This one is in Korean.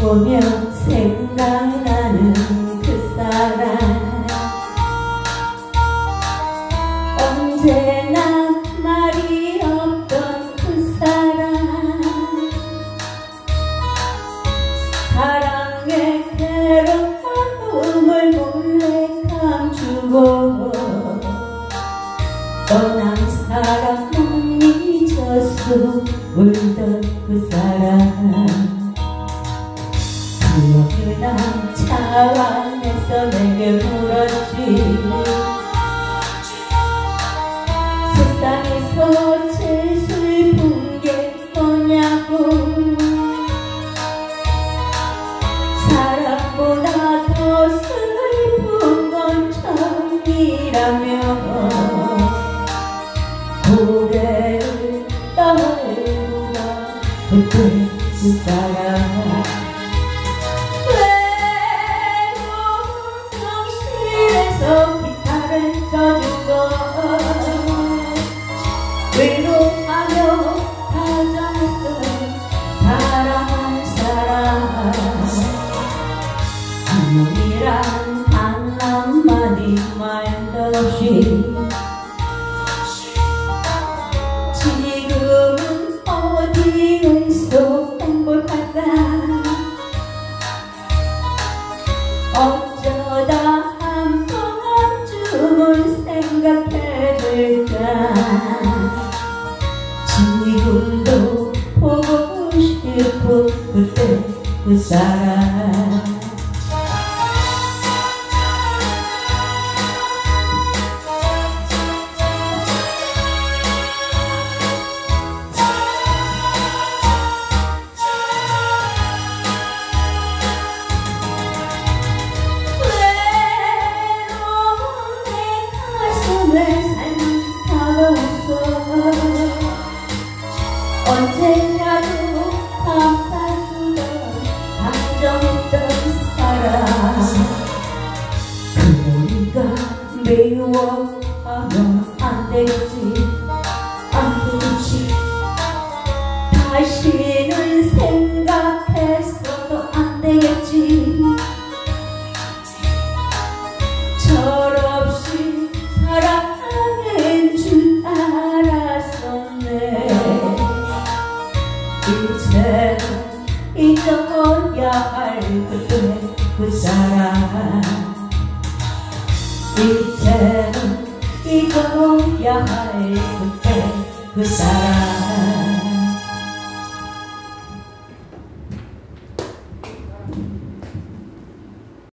보면 생각나는 그 사람. 언제나 말이 없던 그 사람. 사랑의 괴로움을 몰래 감추고 떠난 사람만 잊었어 울던 그 사람 안에서 내게 물었지 세상에서 제일 슬픈 게 뭐냐고. 사랑보다 더 슬픈 건 정이라며. 고개를 그때 그 사람 어쩌다 한 번쯤은 생각해볼까? 지금도 보고 싶어 그때 그 사람 미워하면 안 되겠지? 안 되겠지. 다시는 생각했어도 안 되겠지. 철없이 사랑하는 줄 알았었네. 이제는 잊어야 할 그때 그 사람 이제는 잊어야 할 그때 그 사람